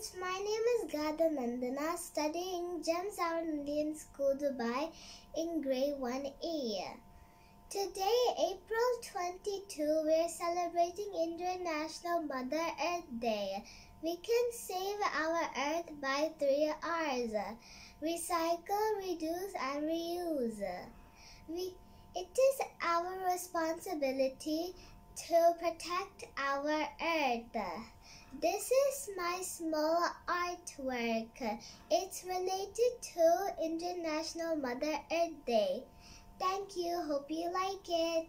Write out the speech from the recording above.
friends, my name is Gaadha Nandana, studying Our Indian School, Dubai in grade 1A. Today, April 22, we are celebrating International Mother Earth Day. We can save our earth by three R's. Recycle, reduce and reuse. We, it is our responsibility to protect our earth. This is my small artwork. It's related to International Mother Earth Day. Thank you. Hope you like it.